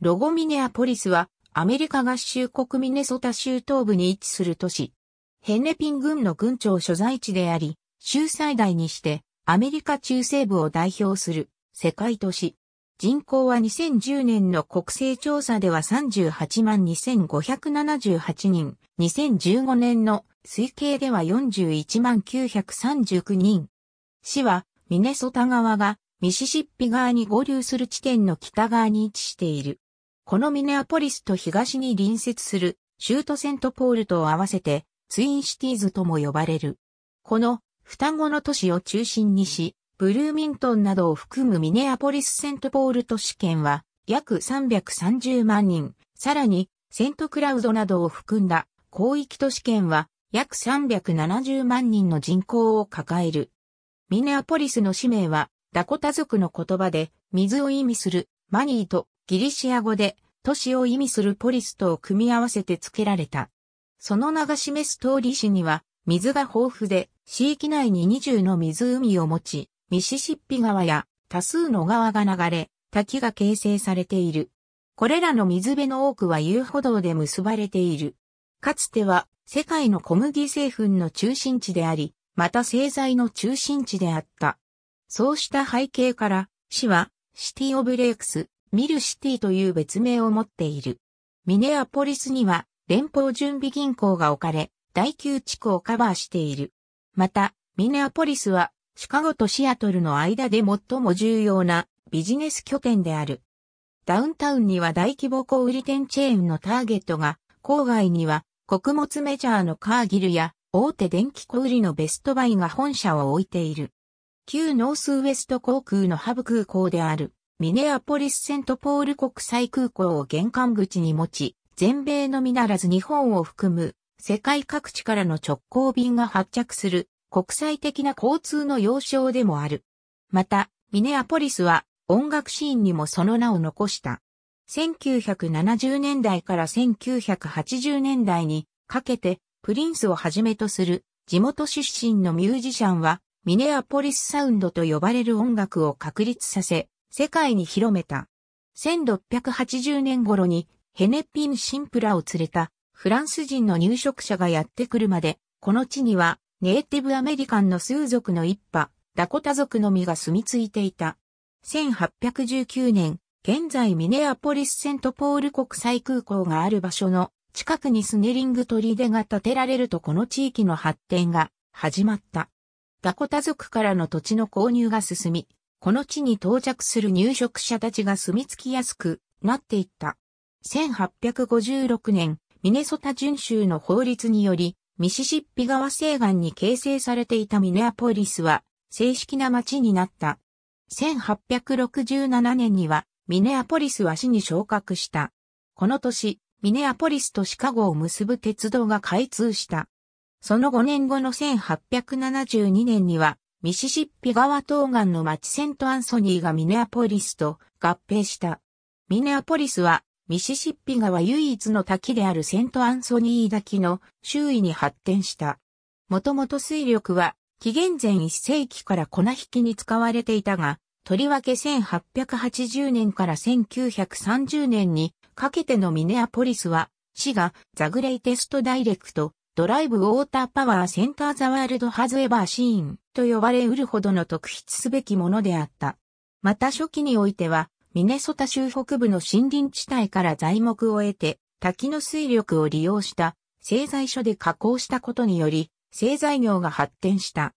ロゴミネアポリスはアメリカ合衆国ミネソタ州東部に位置する都市。ヘネピン郡の郡庁所在地であり、州最大にしてアメリカ中西部を代表する世界都市。人口は2010年の国勢調査では38万2578人、2015年の推計では41万939人。市はミネソタ川がミシシッピ川に合流する地点の北側に位置している。このミネアポリスと東に隣接するシュートセントポールと合わせてツインシティーズとも呼ばれる。この双子の都市を中心にし、ブルーミントンなどを含むミネアポリスセントポール都市圏は約330万人、さらにセントクラウドなどを含んだ広域都市圏は約370万人の人口を抱える。ミネアポリスの氏名はダコタ族の言葉で水を意味するマニーとギリシア語で都市を意味するポリスとを組み合わせて付けられた。その名が示す通り市には水が豊富で、市域内に20の湖を持ち、ミシシッピ川や多数の川が流れ、滝が形成されている。これらの水辺の多くは遊歩道で結ばれている。かつては世界の小麦製粉の中心地であり、また製材の中心地であった。そうした背景から、市はシティオブレイクス、ミルシティという別名を持っている。ミネアポリスには連邦準備銀行が置かれ、第9地区をカバーしている。また、ミネアポリスはシカゴとシアトルの間で最も重要なビジネス拠点である。ダウンタウンには大規模小売店チェーンのターゲットが、郊外には穀物メジャーのカーギルや大手電気小売のベストバイが本社を置いている。旧ノースウエスト航空のハブ空港であるミネアポリスセントポール国際空港を玄関口に持ち、全米のみならず日本を含む世界各地からの直行便が発着する国際的な交通の要衝でもある。また、ミネアポリスは音楽シーンにもその名を残した。1970年代から1980年代にかけてプリンスをはじめとする地元出身のミュージシャンはミネアポリスサウンドと呼ばれる音楽を確立させ、世界に広めた。1680年頃にヘネピン・シンプラを連れたフランス人の入植者がやってくるまで、この地にはネイティブアメリカンの数族の一派、ダコタ族のみが住み着いていた。1819年、現在ミネアポリスセントポール国際空港がある場所の近くにスネリング砦が建てられるとこの地域の発展が始まった。ダコタ族からの土地の購入が進み、この地に到着する入植者たちが住み着きやすくなっていった。1856年、ミネソタ準州の法律により、ミシシッピ川西岸に形成されていたミネアポリスは正式な町になった。1867年にはミネアポリスは市に昇格した。この年、ミネアポリスとシカゴを結ぶ鉄道が開通した。その5年後の1872年には、ミシシッピ川東岸の町セントアンソニーがミネアポリスと合併した。ミネアポリスは、ミシシッピ川唯一の滝であるセントアンソニー滝の周囲に発展した。もともと水力は、紀元前1世紀から粉引きに使われていたが、とりわけ1880年から1930年にかけてのミネアポリスは、市がザグレイテストダイレクトドライブウォーターパワーセンターザワールドハズエバーシーンと呼ばれうるほどの特筆すべきものであった。また初期においては、ミネソタ州北部の森林地帯から材木を得て、滝の水力を利用した製材所で加工したことにより、製材業が発展した。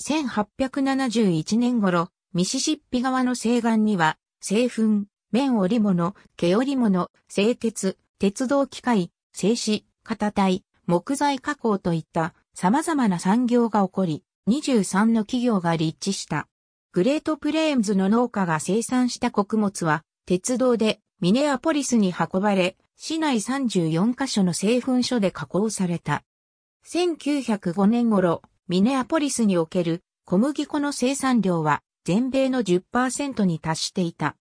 1871年頃、ミシシッピ川の西岸には、製粉、綿織物、毛織物、製鉄、鉄道機械、製紙、型体、木材加工といった様々な産業が起こり、23の企業が立地した。グレートプレーンズの農家が生産した穀物は、鉄道でミネアポリスに運ばれ、市内34カ所の製粉所で加工された。1905年頃、ミネアポリスにおける小麦粉の生産量は全米の10%に達していた。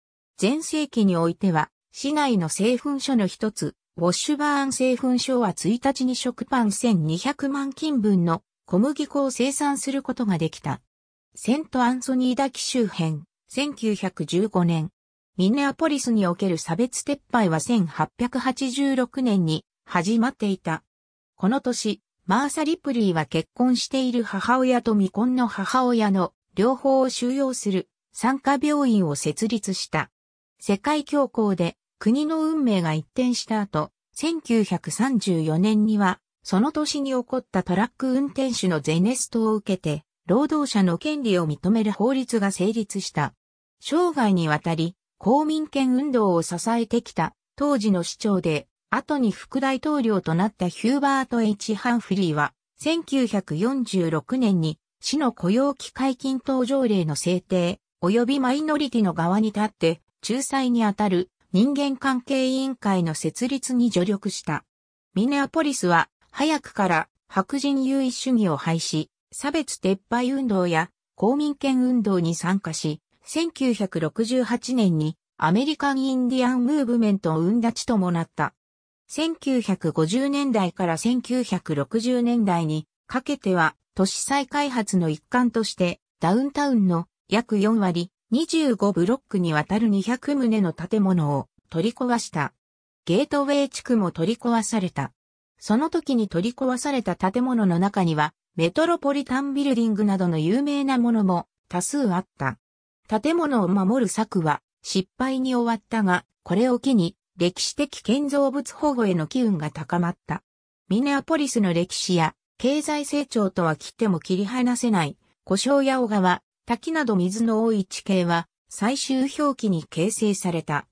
前世紀においては、市内の製粉所の一つ、ウォッシュバーン製粉所は1日に食パン1200万斤分の小麦粉を生産することができた。セントアンソニー滝周辺、1915年。ミネアポリスにおける差別撤廃は1886年に始まっていた。この年、マーサ・リプリーは結婚している母親と未婚の母親の両方を収容する産科病院を設立した。世界恐慌で国の運命が一転した後、1934年にはその年に起こったトラック運転手のゼネストを受けて、労働者の権利を認める法律が成立した。生涯にわたり、公民権運動を支えてきた当時の市長で、後に副大統領となったヒューバート・ H・ ハンフリーは、1946年に市の雇用機会均等条例の制定、及びマイノリティの側に立って、仲裁にあたる人間関係委員会の設立に助力した。ミネアポリスは、早くから白人優位主義を廃止、差別撤廃運動や公民権運動に参加し、1968年にアメリカン・インディアン・ムーブメントを生んだ地ともなった。1950年代から1960年代にかけては都市再開発の一環としてダウンタウンの約4割25ブロックにわたる200棟の建物を取り壊した。ゲートウェイ地区も取り壊された。その時に取り壊された建物の中にはメトロポリタンビルディングなどの有名なものも多数あった。建物を守る策は失敗に終わったが、これを機に歴史的建造物保護への機運が高まった。ミネアポリスの歴史や経済成長とは切っても切り離せない故障や小川、滝など水の多い地形は最終表記に形成された。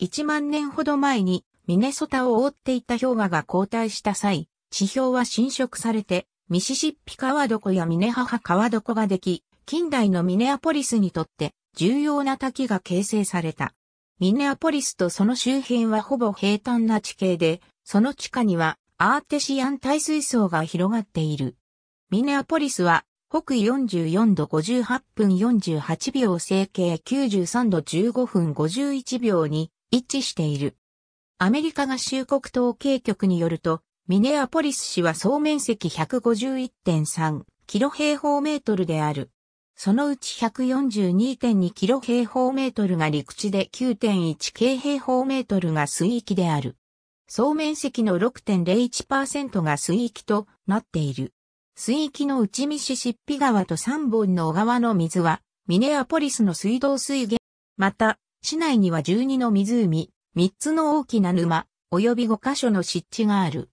1万年ほど前にミネソタを覆っていた氷河が後退した際、地表は侵食されてミシシッピ川床やミネハハ川床ができ、近代のミネアポリスにとって重要な滝が形成された。ミネアポリスとその周辺はほぼ平坦な地形で、その地下にはアーテシアン耐水層が広がっている。ミネアポリスは北緯44度58分48秒整形93度15分51秒に一致している。アメリカ合衆国統計局によると、ミネアポリス市は総面積151.3キロ平方メートルである。そのうち142.2キロ平方メートルが陸地で9.1京平方メートルが水域である。総面積の6.01%が水域となっている。水域の内ミシシッピ川と3本の小川の水は、ミネアポリスの水道水源。また、市内には12の湖、3つの大きな沼、及び5カ所の湿地がある。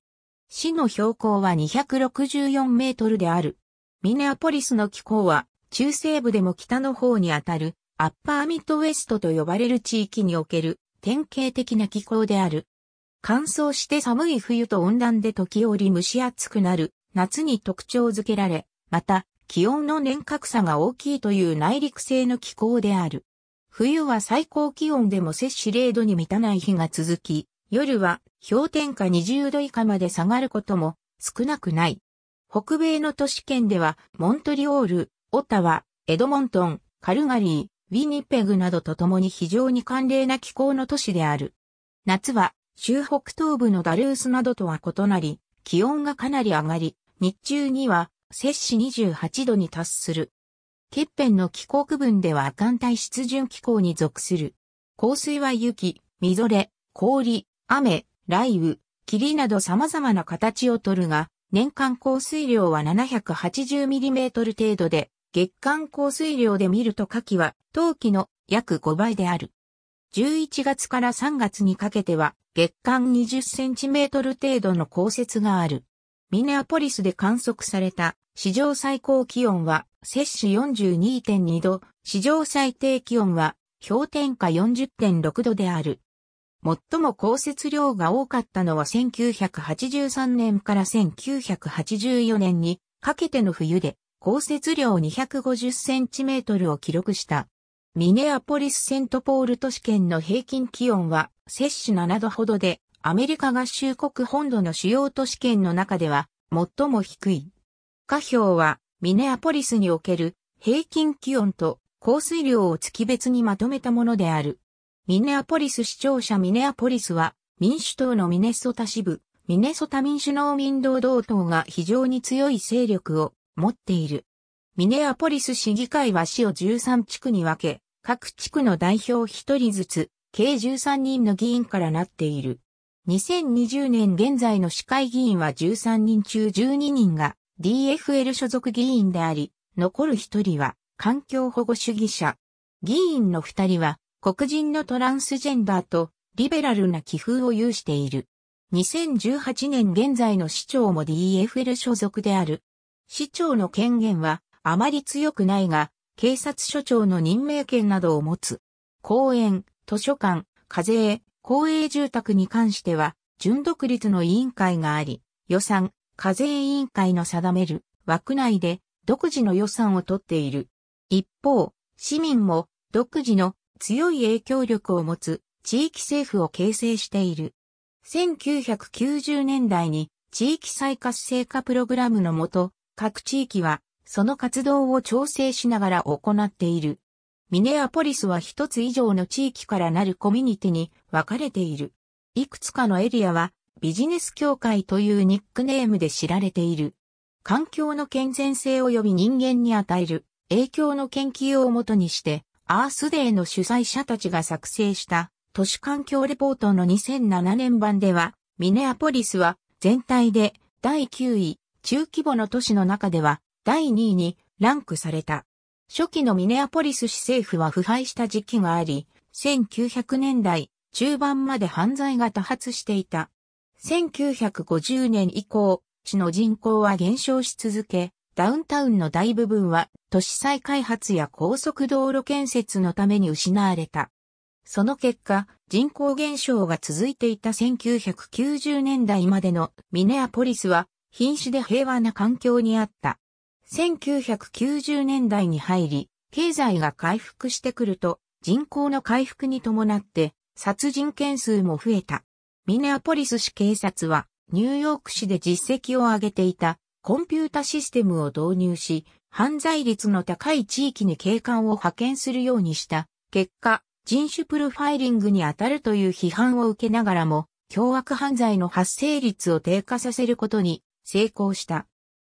市の標高は264メートルである。ミネアポリスの気候は、中西部でも北の方にあたる、アッパーミッドウェストと呼ばれる地域における、典型的な気候である。乾燥して寒い冬と温暖で時折蒸し暑くなる夏に特徴づけられ、また気温の年較差が大きいという内陸性の気候である。冬は最高気温でも摂氏0度に満たない日が続き、夜は氷点下20度以下まで下がることも少なくない。北米の都市圏ではモントリオール、オタワ、エドモントン、カルガリー、ウィニペグなどと共に非常に寒冷な気候の都市である。夏は州北東部のダルースなどとは異なり、気温がかなり上がり、日中には摂氏28度に達する。欠片の気候区分では亜寒帯湿潤気候に属する。降水は雪、みぞれ、氷、雨、雷雨、霧など様々な形をとるが、年間降水量は 780mm 程度で、月間降水量で見ると夏季は冬季の約5倍である。11月から3月にかけては月間20センチメートル程度の降雪がある。ミネアポリスで観測された史上最高気温は摂氏42.2度、史上最低気温は氷点下40.6度である。最も降雪量が多かったのは1983年から1984年にかけての冬で降雪量250センチメートルを記録した。ミネアポリス・セントポール都市圏の平均気温は摂氏7度ほどでアメリカ合衆国本土の主要都市圏の中では最も低い。下表はミネアポリスにおける平均気温と降水量を月別にまとめたものである。ミネアポリス市庁舎ミネアポリスは民主党のミネソタ支部、ミネソタ民主農民労働党が非常に強い勢力を持っている。ミネアポリス市議会は市を13地区に分け、各地区の代表1人ずつ、計13人の議員からなっている。2020年現在の市会議員は13人中12人が DFL 所属議員であり、残る1人は環境保護主義者。議員の2人は黒人のトランスジェンダーとリベラルな気風を有している。2018年現在の市長も DFL 所属である。市長の権限はあまり強くないが、警察署長の任命権などを持つ。公園、図書館、課税、公営住宅に関しては、純独立の委員会があり、予算、課税委員会の定める枠内で独自の予算をとっている。一方、市民も独自の強い影響力を持つ地域政府を形成している。1990年代に地域再活性化プログラムのもと、各地域はその活動を調整しながら行っている。ミネアポリスは一つ以上の地域からなるコミュニティに分かれている。いくつかのエリアはビジネス協会というニックネームで知られている。環境の健全性及び人間に与える影響の研究をもとにして、アースデーの主催者たちが作成した都市環境レポートの2007年版では、ミネアポリスは全体で第9位、中規模の都市の中では第2位にランクされた。初期のミネアポリス市政府は腐敗した時期があり、1900年代中盤まで犯罪が多発していた。1950年以降、市の人口は減少し続け、ダウンタウンの大部分は都市再開発や高速道路建設のために失われた。その結果、人口減少が続いていた1990年代までのミネアポリスは瀕死で平和な環境にあった。1990年代に入り、経済が回復してくると、人口の回復に伴って、殺人件数も増えた。ミネアポリス市警察は、ニューヨーク市で実績を上げていた、コンピュータシステムを導入し、犯罪率の高い地域に警官を派遣するようにした。結果、人種プロファイリングに当たるという批判を受けながらも、凶悪犯罪の発生率を低下させることに成功した。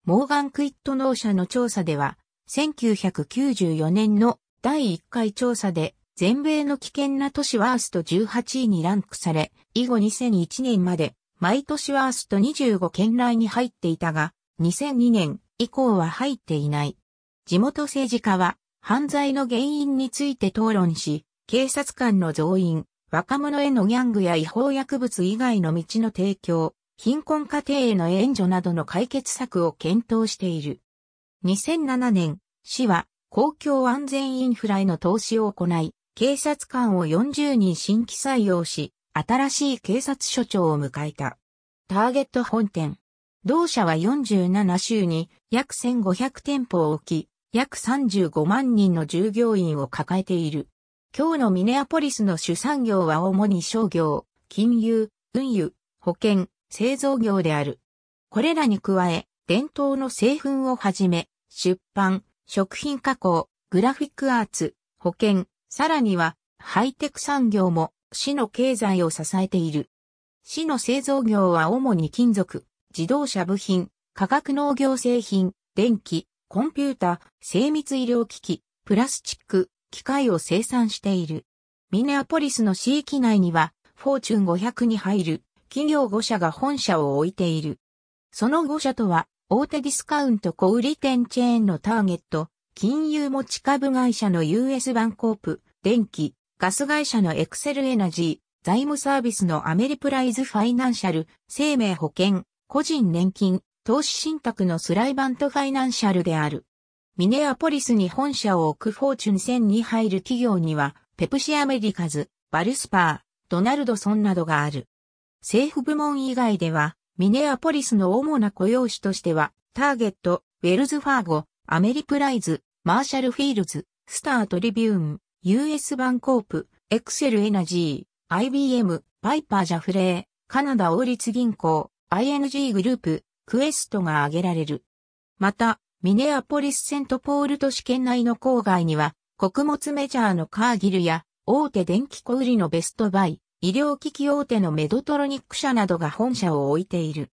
モーガンクイット納社の調査では、1994年の第1回調査で、全米の危険な都市ワースト18位にランクされ、以後2001年まで、毎年ワースト25県内に入っていたが、2002年以降は入っていない。地元政治家は、犯罪の原因について討論し、警察官の増員、若者へのギャングや違法薬物以外の道の提供、貧困家庭への援助などの解決策を検討している。2007年、市は公共安全インフラへの投資を行い、警察官を40人新規採用し、新しい警察署長を迎えた。ターゲット本店。同社は47州に約1500店舗を置き、約35万人の従業員を抱えている。今日のミネアポリスの主産業は主に商業、金融、運輸、保険、製造業である。これらに加え、伝統の製粉をはじめ、出版、食品加工、グラフィックアーツ、保険、さらにはハイテク産業も市の経済を支えている。市の製造業は主に金属、自動車部品、化学農業製品、電気、コンピュータ、精密医療機器、プラスチック、機械を生産している。ミネアポリスの市域内には、フォーチュン500に入る企業5社が本社を置いている。その5社とは、大手ディスカウント小売店チェーンのターゲット、金融持ち株会社の US バンコープ、電気、ガス会社のエクセルエナジー、財務サービスのアメリプライズファイナンシャル、生命保険、個人年金、投資信託のスライベントファイナンシャルである。ミネアポリスに本社を置くフォーチュン1000に入る企業には、ペプシアメリカズ、バルスパー、ドナルドソンなどがある。政府部門以外では、ミネアポリスの主な雇用主としては、ターゲット、ウェルズファーゴ、アメリプライズ、マーシャルフィールズ、スタートリビューン、US バンコープ、エクセルエナジー、IBM、パイパージャフレー、カナダ王立銀行、ING グループ、クエストが挙げられる。また、ミネアポリスセントポール都市圏内の郊外には、穀物メジャーのカーギルや、大手電気小売りのベストバイ、医療機器大手のメドトロニック社などが本社を置いている。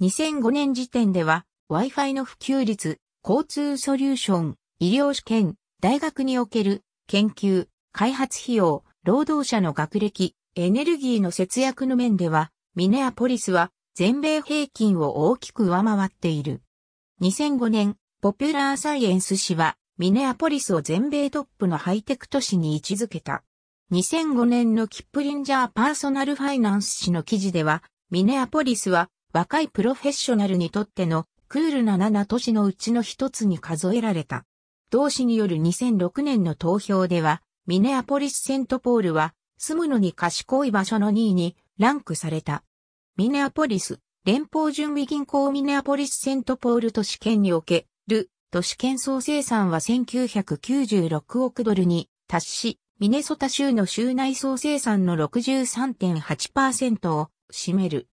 2005年時点では Wi-Fi の普及率、交通ソリューション、医療試験、大学における研究、開発費用、労働者の学歴、エネルギーの節約の面では、ミネアポリスは全米平均を大きく上回っている。2005年、ポピュラーサイエンス誌は、ミネアポリスを全米トップのハイテク都市に位置づけた。2005年のキップリンジャーパーソナルファイナンス誌の記事では、ミネアポリスは若いプロフェッショナルにとってのクールな7都市のうちの一つに数えられた。同氏による2006年の投票では、ミネアポリス・セントポールは、住むのに賢い場所の2位にランクされた。ミネアポリス、連邦準備銀行ミネアポリス・セントポール都市圏における都市圏総生産は1996億ドルに達し、ミネソタ州の州内総生産の63.8%を占める。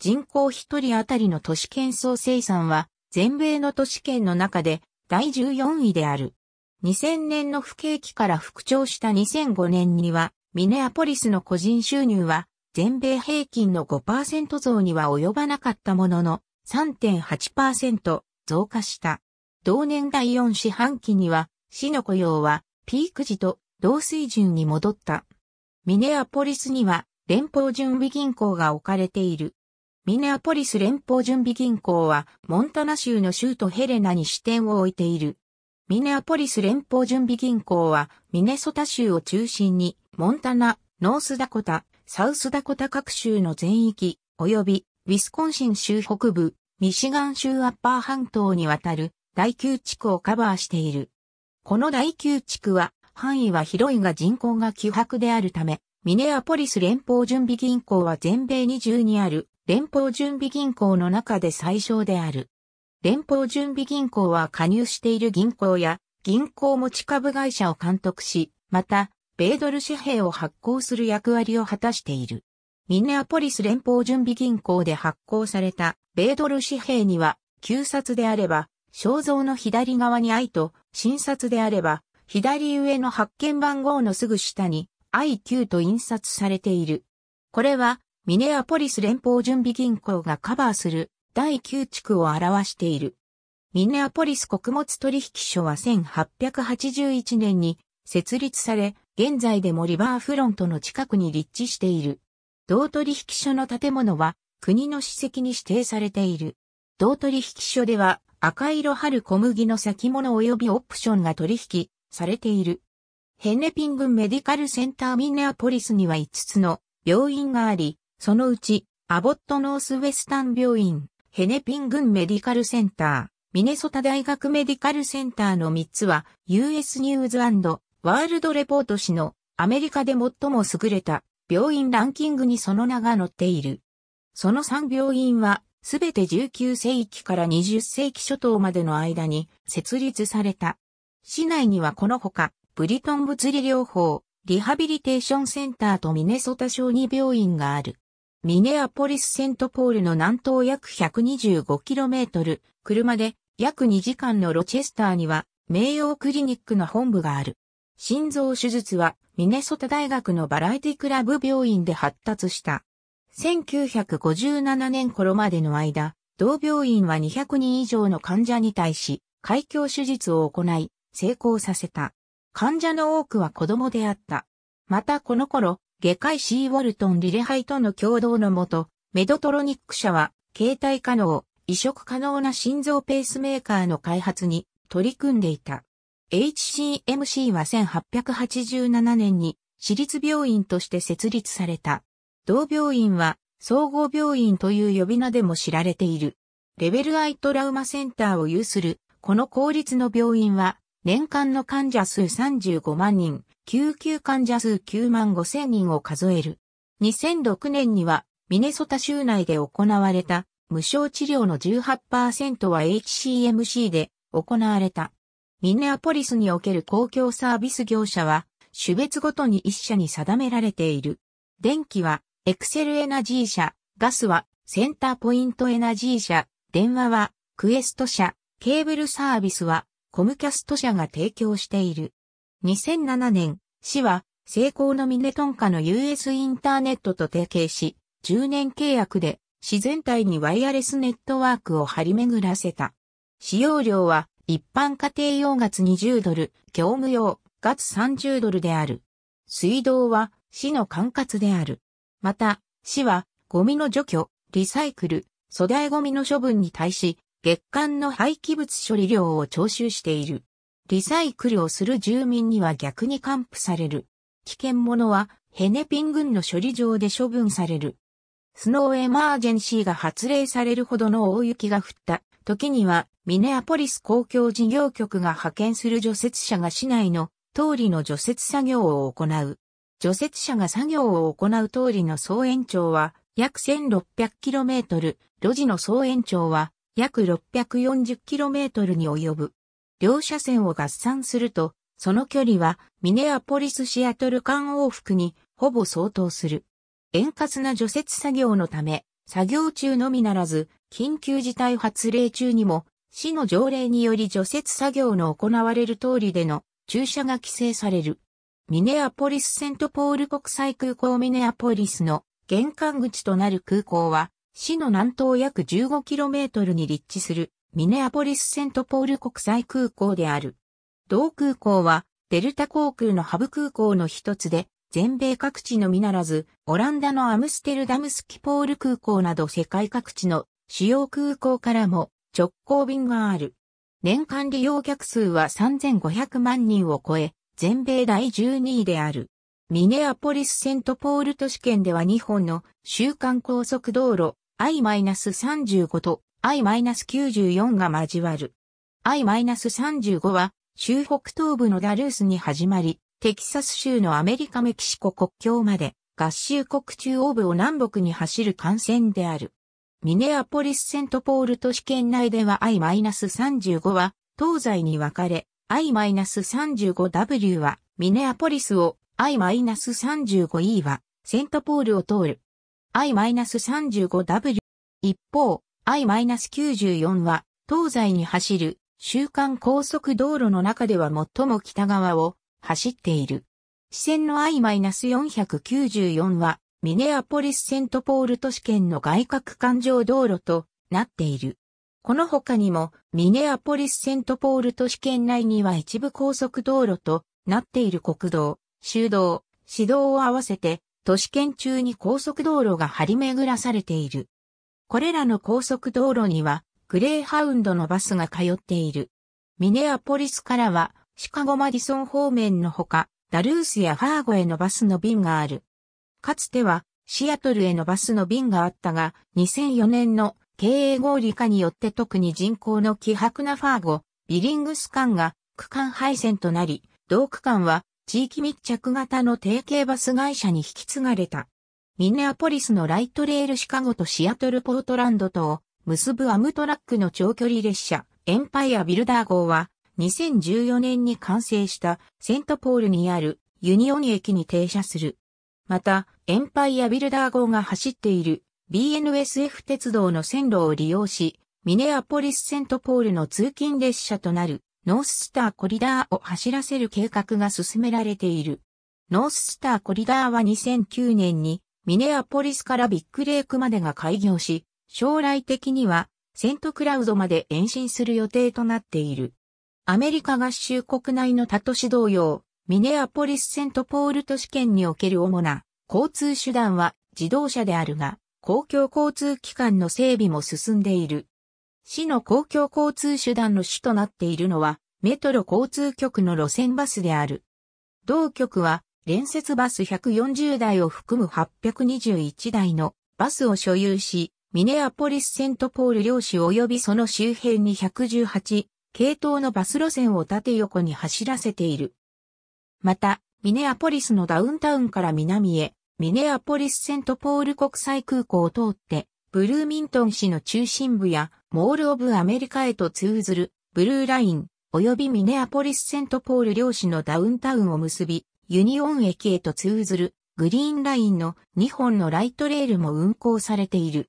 人口一人当たりの都市圏総生産は全米の都市圏の中で第14位である。2000年の不景気から復調した2005年にはミネアポリスの個人収入は全米平均の5%増には及ばなかったものの3.8%増加した。同年第4四半期には市の雇用はピーク時と同水準に戻った。ミネアポリスには連邦準備銀行が置かれている。ミネアポリス連邦準備銀行はモンタナ州の州都ヘレナに支店を置いている。ミネアポリス連邦準備銀行はミネソタ州を中心にモンタナ、ノースダコタ、サウスダコタ各州の全域及びウィスコンシン州北部、ミシガン州アッパー半島にわたる第9地区をカバーしている。この第9地区は範囲は広いが人口が希薄であるため、ミネアポリス連邦準備銀行は全米20にある連邦準備銀行の中で最小である。連邦準備銀行は加入している銀行や銀行持ち株会社を監督し、また、米ドル紙幣を発行する役割を果たしている。ミネアポリス連邦準備銀行で発行された米ドル紙幣には、旧札であれば、肖像の左側に I と、新札であれば、左上の発見番号のすぐ下に IQ と印刷されている。これはミネアポリス連邦準備銀行がカバーする第9地区を表している。ミネアポリス穀物取引所は1881年に設立され、現在でもリバーフロントの近くに立地している。同取引所の建物は国の史跡に指定されている。同取引所では赤色春小麦の先物及びオプションが取引されている。ヘネピングメディカルセンターミネアポリスには5つの病院があり、そのうち、アボットノースウェスタン病院、ヘネピン郡メディカルセンター、ミネソタ大学メディカルセンターの3つは、US ニューズワールドレポート誌のアメリカで最も優れた病院ランキングにその名が載っている。その3病院は、すべて19世紀から20世紀初頭までの間に設立された。市内にはこのほか、ブリトン物理療法、リハビリテーションセンターとミネソタ小児病院がある。ミネアポリス・セントポールの南東約 125km、車で約2時間のロチェスターには、名誉クリニックの本部がある。心臓手術は、ミネソタ大学のバラエティクラブ病院で発達した。1957年頃までの間、同病院は200人以上の患者に対し、開胸手術を行い、成功させた。患者の多くは子供であった。またこの頃、外科医シーウォルトン・リレハイとの共同のもと、メドトロニック社は、携帯可能、移植可能な心臓ペースメーカーの開発に取り組んでいた。HCMC は1887年に私立病院として設立された。同病院は総合病院という呼び名でも知られている。レベルアイトラウマセンターを有するこの公立の病院は年間の患者数35万人、救急患者数9万5千人を数える。2006年にはミネソタ州内で行われた無償治療の18%は HCMC で行われた。ミネアポリスにおける公共サービス業者は種別ごとに一社に定められている。電気はエクセルエナジー社、ガスはセンターポイントエナジー社、電話はクエスト社、ケーブルサービスはコムキャスト社が提供している。2007年、市は、成功のミネトンカの US インターネットと提携し、10年契約で、市全体にワイヤレスネットワークを張り巡らせた。使用料は、一般家庭用月20ドル、業務用、月30ドルである。水道は市の管轄である。また、市はゴミの除去、リサイクル、粗大ゴミの処分に対し、月間の廃棄物処理量を徴収している。リサイクルをする住民には逆に還付される。危険物はヘネピン郡の処理場で処分される。スノーエマージェンシーが発令されるほどの大雪が降った時にはミネアポリス公共事業局が派遣する除雪車が市内の通りの除雪作業を行う。除雪車が作業を行う通りの総延長は約 1600km、路地の総延長は約 640km に及ぶ。両車線を合算すると、その距離はミネアポリスシアトル間往復にほぼ相当する。円滑な除雪作業のため、作業中のみならず、緊急事態発令中にも、市の条例により除雪作業の行われる通りでの駐車が規制される。ミネアポリスセントポール国際空港ミネアポリスの玄関口となる空港は、市の南東約 15km に立地するミネアポリスセントポール国際空港である。同空港はデルタ航空のハブ空港の一つで、全米各地のみならず、オランダのアムステルダムスキポール空港など世界各地の主要空港からも直行便がある。年間利用客数は3500万人を超え、全米第12位である。ミネアポリス・セントポール都市圏では2本の週間高速道路 I-35 と I-94 が交わる。I-35 は州北東部のダルースに始まり、テキサス州のアメリカメキシコ国境まで合衆国中央部を南北に走る幹線である。ミネアポリス・セントポール都市圏内では I-35 は東西に分かれ、I-35W はミネアポリスを I-35E はセントポールを通る。I-35W 一方 I-94 は東西に走る週間高速道路の中では最も北側を走っている。支線の I-494 はミネアポリスセントポール都市圏の外角環状道路となっている。この他にもミネアポリスセントポール都市圏内には一部高速道路となっている国道、修道、指導を合わせて、都市圏中に高速道路が張り巡らされている。これらの高速道路には、グレーハウンドのバスが通っている。ミネアポリスからは、シカゴマディソン方面のほか、ダルースやファーゴへのバスの便がある。かつては、シアトルへのバスの便があったが、2004年の経営合理化によって特に人口の希薄なファーゴ、ビリングス間が区間配線となり、同区間は地域密着型の提携バス会社に引き継がれた。ミネアポリスのライトレールシカゴとシアトルポートランドとを結ぶアムトラックの長距離列車、エンパイアビルダー号は、2014年に完成したセントポールにあるユニオン駅に停車する。また、エンパイアビルダー号が走っている BNSF 鉄道の線路を利用し、ミネアポリスセントポールの通勤列車となるノーススターコリダーを走らせる計画が進められている。ノーススターコリダーは2009年にミネアポリスからビッグレークまでが開業し、将来的にはセントクラウドまで延伸する予定となっている。アメリカ合衆国内の他都市同様、ミネアポリスセントポール都市圏における主な交通手段は自動車であるが、公共交通機関の整備も進んでいる。市の公共交通手段の主となっているのは、メトロ交通局の路線バスである。同局は、連接バス140台を含む821台のバスを所有し、ミネアポリスセントポール領主及びその周辺に118系統のバス路線を縦横に走らせている。また、ミネアポリスのダウンタウンから南へ、ミネアポリスセントポール国際空港を通って、ブルーミントン市の中心部やモールオブアメリカへと通ずるブルーライン及びミネアポリスセントポール両市のダウンタウンを結びユニオン駅へと通ずるグリーンラインの2本のライトレールも運行されている。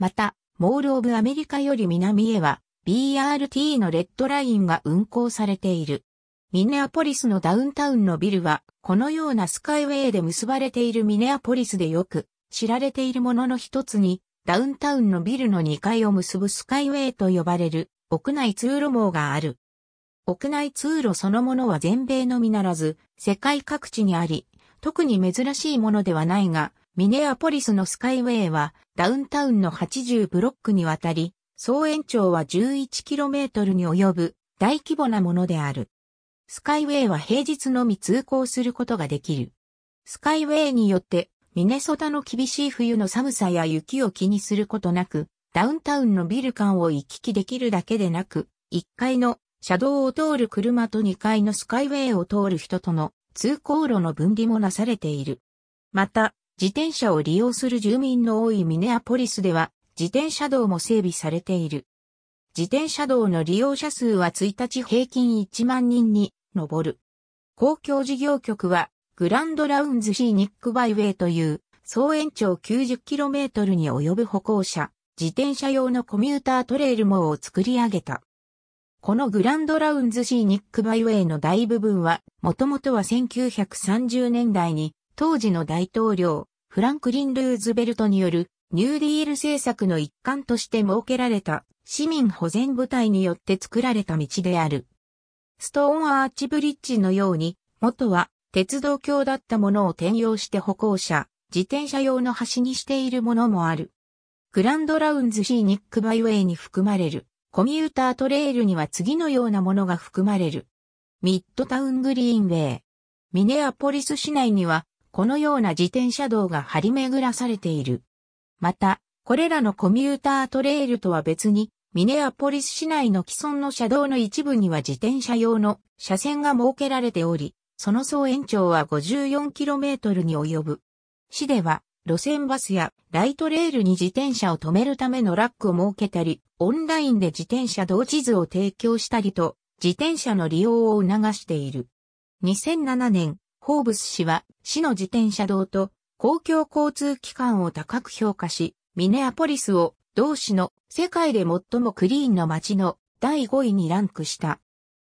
また、モールオブアメリカより南へは BRT のレッドラインが運行されている。ミネアポリスのダウンタウンのビルは、このようなスカイウェイで結ばれているミネアポリスでよく知られているものの一つにダウンタウンのビルの2階を結ぶスカイウェイと呼ばれる屋内通路網がある。屋内通路そのものは全米のみならず世界各地にあり、特に珍しいものではないが、ミネアポリスのスカイウェイはダウンタウンの80ブロックにわたり、総延長は 11km に及ぶ大規模なものである。スカイウェイは平日のみ通行することができる。スカイウェイによってミネソタの厳しい冬の寒さや雪を気にすることなく、ダウンタウンのビル間を行き来できるだけでなく、1階の車道を通る車と2階のスカイウェイを通る人との通行路の分離もなされている。また、自転車を利用する住民の多いミネアポリスでは、自転車道も整備されている。自転車道の利用者数は1日平均1万人に上る。公共事業局は、グランドラウンズシーニックバイウェイという、総延長 90km に及ぶ歩行者、自転車用のコミュータートレイル網を作り上げた。このグランドラウンズシーニックバイウェイの大部分は、もともとは1930年代に、当時の大統領、フランクリン・ルーズベルトによるニューディール政策の一環として設けられた市民保全部隊によって作られた道である。ストーンアーチブリッジのように、元は鉄道橋だったものを転用して歩行者、自転車用の橋にしているものもある。グランドラウンズシーニックバイウェイに含まれるコミュータートレイルには次のようなものが含まれる。ミッドタウングリーンウェイ。ミネアポリス市内にはこのような自転車道が張り巡らされている。また、これらのコミュータートレイルとは別に、ミネアポリス市内の既存の車道の一部には自転車用の車線が設けられており、その総延長は 54km に及ぶ。市では路線バスやライトレールに自転車を止めるためのラックを設けたり、オンラインで自転車同地図を提供したりと、自転車の利用を促している。2007年、ホーブス氏は市の自転車道と公共交通機関を高く評価し、ミネアポリスを同市の世界で最もクリーンの街の第5位にランクした。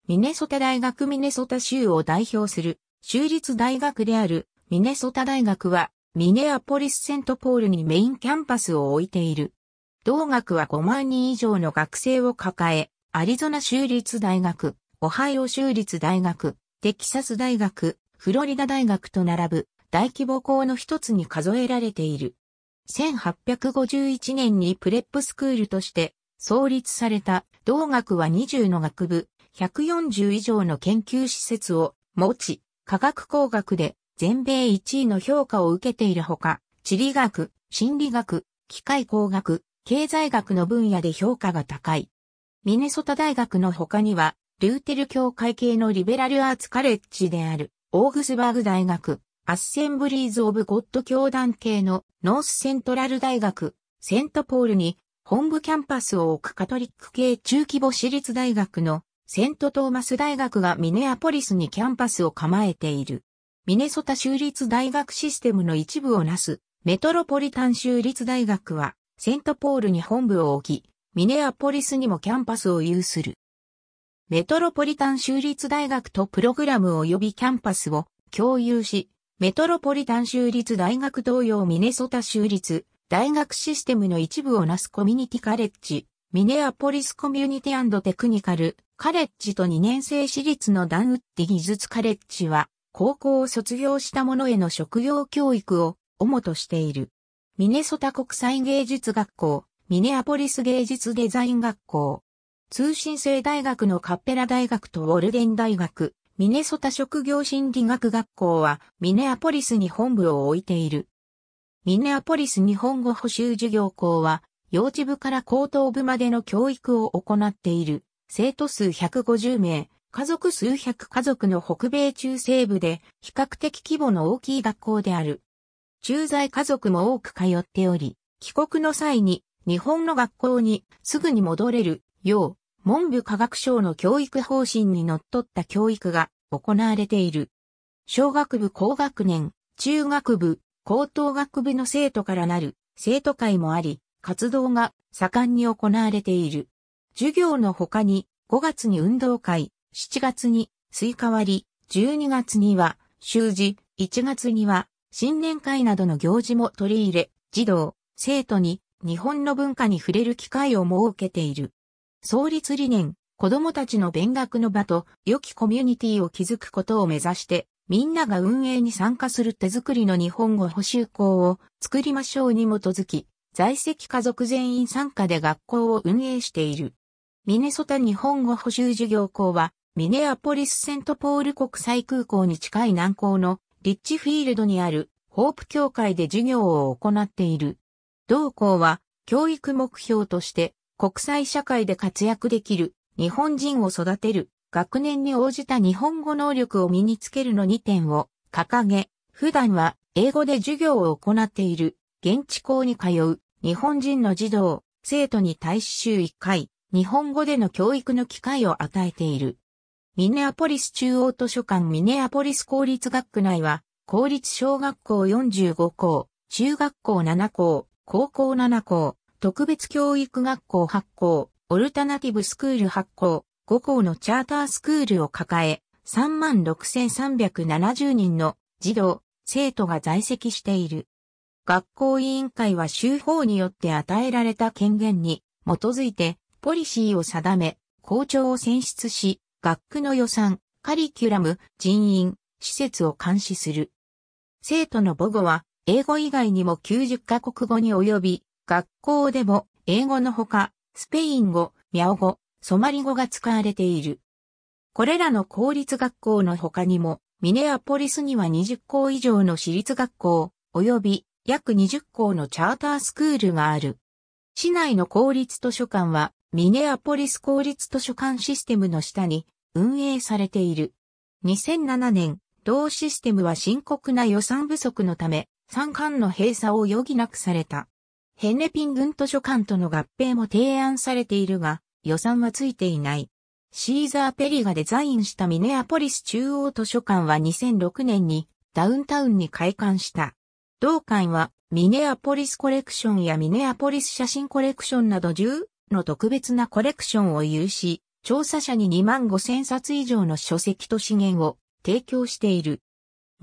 ミネソタ大学ミネソタ州を代表する州立大学であるミネソタ大学はミネアポリスセントポールにメインキャンパスを置いている。同学は5万人以上の学生を抱え、アリゾナ州立大学、オハイオ州立大学、テキサス大学、フロリダ大学と並ぶ大規模校の一つに数えられている。1851年にプレップスクールとして創立された同学は20の学部、140以上の研究施設を持ち、科学工学で全米1位の評価を受けているほか、地理学、心理学、機械工学、経済学の分野で評価が高い。ミネソタ大学の他には、ルーテル教会系のリベラルアーツカレッジである、オーグスバーグ大学、アッセンブリーズ・オブ・ゴッド教団系のノースセントラル大学、セントポールに本部キャンパスを置くカトリック系中規模私立大学のセントトーマス大学がミネアポリスにキャンパスを構えている。ミネソタ州立大学システムの一部をなす、メトロポリタン州立大学は、セントポールに本部を置き、ミネアポリスにもキャンパスを有する。メトロポリタン州立大学とプログラム及びキャンパスを共有し、メトロポリタン州立大学同様ミネソタ州立大学システムの一部をなすコミュニティカレッジ、ミネアポリスコミュニティテクニカルカレッジと2年制私立のダンウッディ技術カレッジは高校を卒業した者への職業教育を主としている。ミネソタ国際芸術学校、ミネアポリス芸術デザイン学校、通信制大学のカッペラ大学とウォルデン大学、ミネソタ職業心理学学校はミネアポリスに本部を置いている。ミネアポリス日本語補習授業校は幼稚部から高等部までの教育を行っている生徒数150名、家族数百家族の北米中西部で比較的規模の大きい学校である。駐在家族も多く通っており、帰国の際に日本の学校にすぐに戻れるよう、文部科学省の教育方針にのっとった教育が行われている。小学部高学年、中学部、高等学部の生徒からなる生徒会もあり、活動が盛んに行われている。授業の他に5月に運動会、7月にスイカ割り、12月には習字、1月には新年会などの行事も取り入れ、児童、生徒に日本の文化に触れる機会を設けている。創立理念、子供たちの勉学の場と良きコミュニティを築くことを目指して、みんなが運営に参加する手作りの日本語補習校を作りましょうに基づき、在籍家族全員参加で学校を運営している。ミネソタ日本語補習授業校は、ミネアポリスセントポール国際空港に近い南港のリッチフィールドにあるホープ協会で授業を行っている。同校は教育目標として国際社会で活躍できる日本人を育てる学年に応じた日本語能力を身につけるの2点を掲げ、普段は英語で授業を行っている現地校に通う日本人の児童、生徒に対し週1回、日本語での教育の機会を与えている。ミネアポリス中央図書館ミネアポリス公立学区内は、公立小学校45校、中学校7校、高校7校、特別教育学校8校、オルタナティブスクール8校、5校のチャータースクールを抱え、36,370人の児童、生徒が在籍している。学校委員会は州法によって与えられた権限に基づいてポリシーを定め、校長を選出し、学区の予算、カリキュラム、人員、施設を監視する。生徒の母語は英語以外にも90カ国語に及び、学校でも英語のほか、スペイン語、ミャオ語、ソマリ語が使われている。これらの公立学校の他にも、ミネアポリスには20校以上の私立学校、及び約20校のチャータースクールがある。市内の公立図書館は、ミネアポリス公立図書館システムの下に運営されている。2007年、同システムは深刻な予算不足のため、三館の閉鎖を余儀なくされた。ヘネピン軍図書館との合併も提案されているが、予算はついていない。シーザー・ペリがデザインしたミネアポリス中央図書館は2006年にダウンタウンに開館した。同館はミネアポリスコレクションやミネアポリス写真コレクションなど10の特別なコレクションを有し、調査者に2万5千冊以上の書籍と資源を提供している。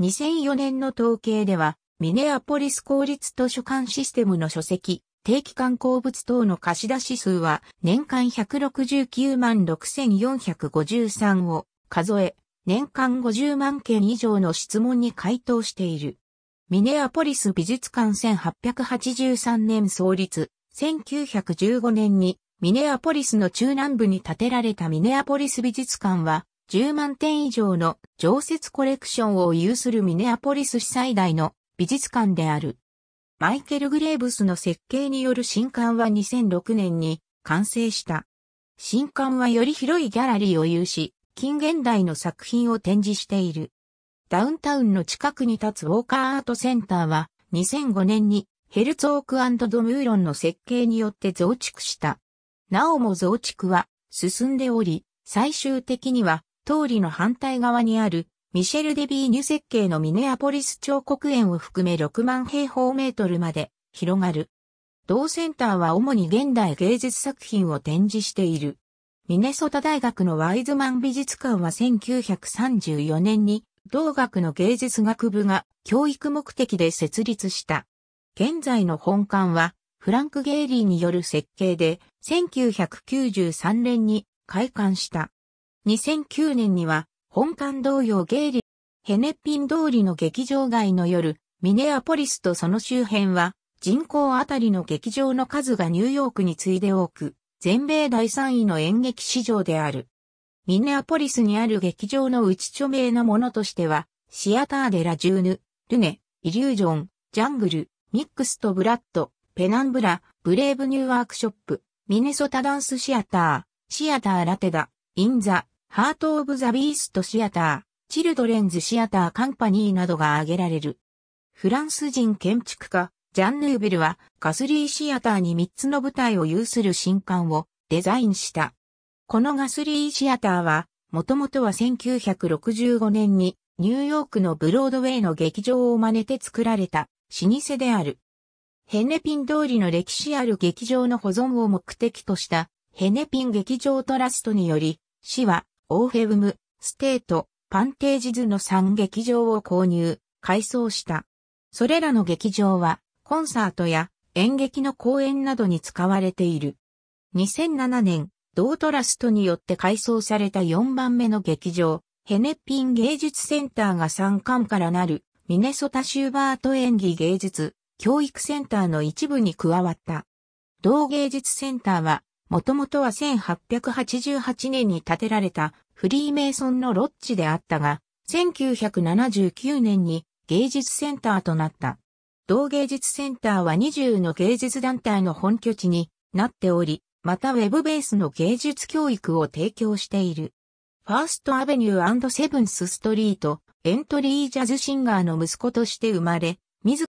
2004年の統計では、ミネアポリス公立図書館システムの書籍、定期刊行物等の貸し出し数は年間169万6453を数え、年間50万件以上の質問に回答している。ミネアポリス美術館1883年創立、1915年にミネアポリスの中南部に建てられたミネアポリス美術館は10万点以上の常設コレクションを有するミネアポリス市最大の美術館である。マイケル・グレーブスの設計による新館は2006年に完成した。新館はより広いギャラリーを有し、近現代の作品を展示している。ダウンタウンの近くに立つウォーカーアートセンターは2005年にヘルツォークドムーロンの設計によって増築した。なおも増築は進んでおり、最終的には通りの反対側にあるミシェル・デビーニュ設計のミネアポリス彫刻園を含め6万平方メートルまで広がる。同センターは主に現代芸術作品を展示している。ミネソタ大学のワイズマン美術館は1934年に同学の芸術学部が教育目的で設立した。現在の本館はフランク・ゲイリーによる設計で1993年に開館した。2009年には本館同様ゲイリー、ヘネピン通りの劇場街の夜、ミネアポリスとその周辺は、人口あたりの劇場の数がニューヨークに次いで多く、全米第3位の演劇市場である。ミネアポリスにある劇場のうち著名なものとしては、シアターデラジューヌ、ルネ、イリュージョン、ジャングル、ミックスとブラッド、ペナンブラ、ブレイブニューワークショップ、ミネソタダンスシアター、シアターラテダ、インザ、ハート・オブ・ザ・ビースト・シアター、チルドレンズ・シアター・カンパニーなどが挙げられる。フランス人建築家、ジャン・ヌーベルはガスリーシアターに3つの舞台を有する新館をデザインした。このガスリーシアターは、もともとは1965年にニューヨークのブロードウェイの劇場を真似て作られた老舗である。ヘネピン通りの歴史ある劇場の保存を目的としたヘネピン劇場トラストにより、市はオーフィアム、ステート、パンテージズの3劇場を購入、改装した。それらの劇場は、コンサートや演劇の公演などに使われている。2007年、同トラストによって改装された4番目の劇場、ヘネピン芸術センターが3館からなるミネソタシューバート演技芸術教育センターの一部に加わった。同芸術センターは、もともとは1888年に建てられたフリーメイソンのロッジであったが、1979年に芸術センターとなった。同芸術センターは20の芸術団体の本拠地になっており、またウェブベースの芸術教育を提供している。ファーストアベニューセブンスストリート、エントリージャズシンガーの息子として生まれ、自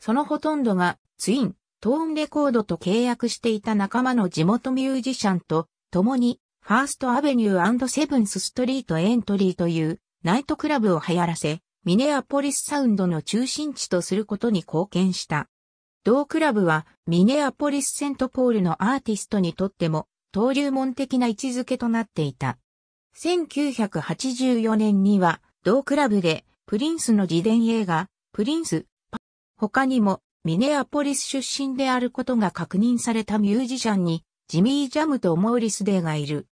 そのほとんどがツイン、トーンレコードと契約していた仲間の地元ミュージシャンと共にファーストアベニューセブンスストリートエントリーというナイトクラブを流行らせ、ミネアポリスサウンドの中心地とすることに貢献した。同クラブはミネアポリス・セントポールのアーティストにとっても登竜門的な位置づけとなっていた。1984年には同クラブでプリンスの自伝映画プリンス他にも、ミネアポリス出身であることが確認されたミュージシャンに、ジミー・ジャムとモーリス・デーがいる。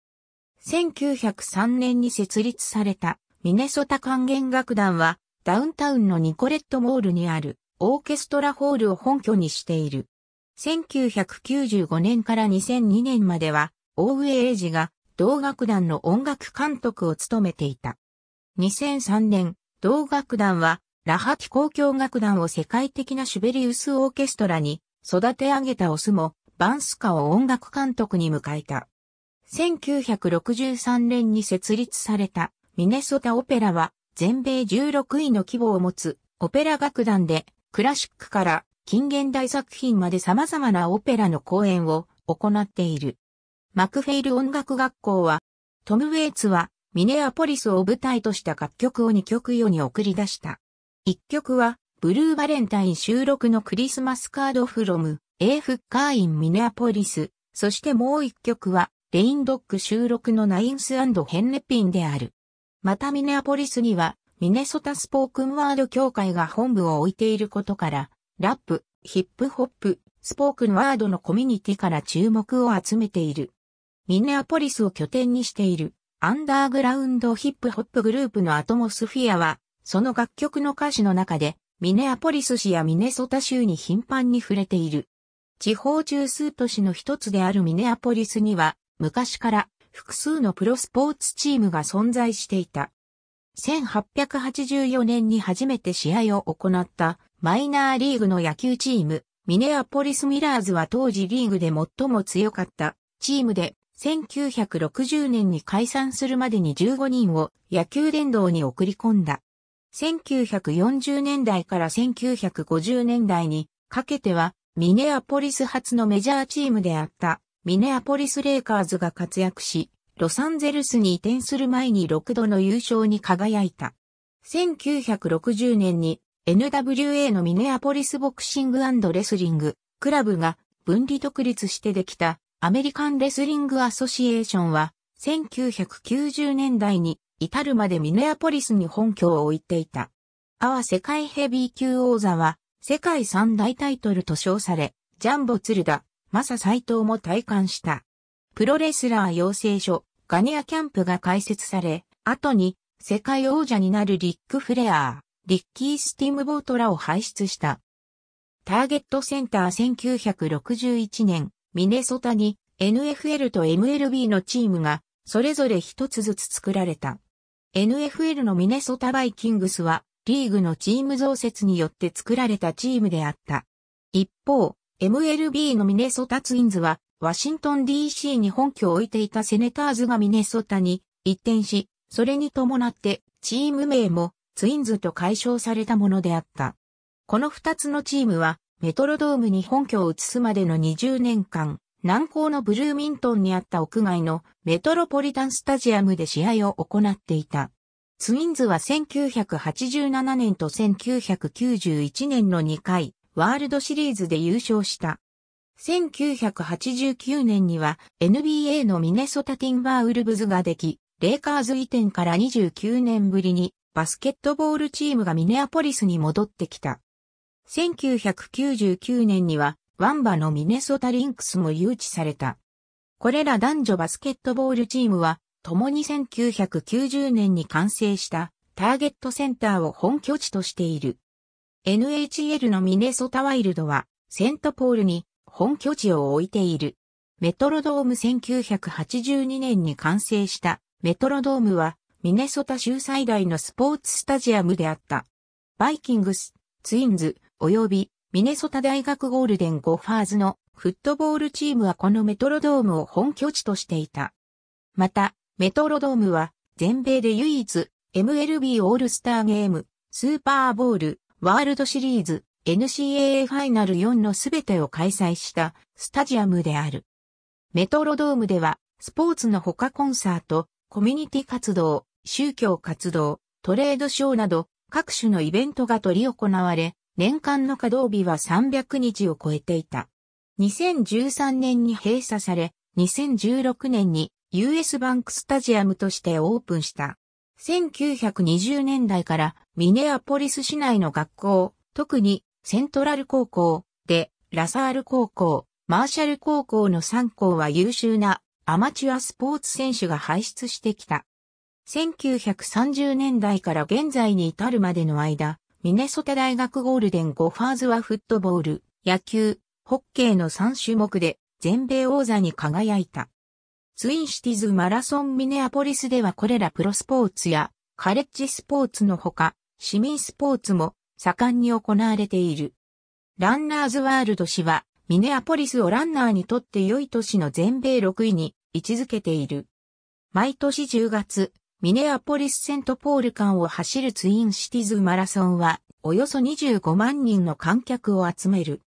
1903年に設立されたミネソタ管弦楽団は、ダウンタウンのニコレットモールにあるオーケストラホールを本拠にしている。1995年から2002年までは、大上英二が同楽団の音楽監督を務めていた。2003年、同楽団はラハティ交響楽団を世界的なシュベリウスオーケストラに育て上げたオスもバンスカを音楽監督に迎えた。1963年に設立されたミネソタオペラは全米16位の規模を持つオペラ楽団でクラシックから近現代作品まで様々なオペラの公演を行っている。マクフェイル音楽学校はトム・ウェイツはミネアポリスを舞台とした楽曲を2曲世に送り出した。一曲は、ブルーバレンタイン収録のクリスマスカードフロム、エーフッカーインミネアポリス、そしてもう一曲は、レインドッグ収録のナインスヘンネピンである。またミネアポリスには、ミネソタスポークンワード協会が本部を置いていることから、ラップ、ヒップホップ、スポークンワードのコミュニティから注目を集めている。ミネアポリスを拠点にしている、アンダーグラウンドヒップホップグループのアトモスフィアは、その楽曲の歌詞の中で、ミネアポリス市やミネソタ州に頻繁に触れている。地方中枢都市の一つであるミネアポリスには、昔から複数のプロスポーツチームが存在していた。1884年に初めて試合を行ったマイナーリーグの野球チーム、ミネアポリスミラーズは当時リーグで最も強かったチームで、1960年に解散するまでに15人を野球殿堂に送り込んだ。1940年代から1950年代にかけてはミネアポリス初のメジャーチームであったミネアポリスレイカーズが活躍し、ロサンゼルスに移転する前に6度の優勝に輝いた。1960年に NWA のミネアポリスボクシングレスリングクラブが分離独立してできたアメリカンレスリングアソシエーションは1990年代に至るまでミネアポリスに本拠を置いていた。アワ世界ヘビー級王座は世界三大タイトルと称され、ジャンボ鶴田、マサ斎藤も体感した。プロレスラー養成所、ガニアキャンプが開設され、後に世界王者になるリック・フレアー、リッキー・スティムボートらを輩出した。ターゲットセンター1961年、ミネソタに NFL と MLB のチームがそれぞれ一つずつ作られた。NFL のミネソタバイキングスは、リーグのチーム増設によって作られたチームであった。一方、MLB のミネソタツインズは、ワシントン DC に本拠を置いていたセネターズがミネソタに一転し、それに伴ってチーム名もツインズと解消されたものであった。この二つのチームはメトロドームに本拠を移すまでの20年間、南高のブルーミントンにあった屋外のメトロポリタンスタジアムで試合を行っていた。ツインズは1987年と1991年の2回、ワールドシリーズで優勝した。1989年には NBA のミネソタティンバーウルブズができ、レイカーズ移転から29年ぶりにバスケットボールチームがミネアポリスに戻ってきた。1999年にはワンバのミネソタリンクスも誘致された。これら男女バスケットボールチームは、共に1990年に完成したターゲットセンターを本拠地としている。NHL のミネソタワイルドはセントポールに本拠地を置いている。メトロドーム1982年に完成したメトロドームはミネソタ州最大のスポーツスタジアムであった。バイキングス、ツインズ、及びミネソタ大学ゴールデンゴファーズのフットボールチームはこのメトロドームを本拠地としていた。また、メトロドームは全米で唯一 MLB オールスターゲーム、スーパーボール、ワールドシリーズ、NCAA ファイナル4のすべてを開催したスタジアムである。メトロドームではスポーツの他コンサート、コミュニティ活動、宗教活動、トレードショーなど各種のイベントが取り行われ、年間の稼働日は300日を超えていた。2013年に閉鎖され、2016年に US バンクスタジアムとしてオープンした。1920年代からミネアポリス市内の学校、特にセントラル高校でラサール高校、マーシャル高校の3校は優秀なアマチュアスポーツ選手が輩出してきた。1930年代から現在に至るまでの間、ミネソタ大学ゴールデンゴファーズはフットボール、野球、ホッケーの3種目で全米王座に輝いた。ツインシティズマラソンミネアポリスではこれらプロスポーツやカレッジスポーツのほか、市民スポーツも盛んに行われている。ランナーズワールド氏はミネアポリスをランナーにとって良い都市の全米6位に位置づけている。毎年10月、ミネアポリス・セントポール間を走るツインシティズマラソンは、およそ25万人の観客を集める。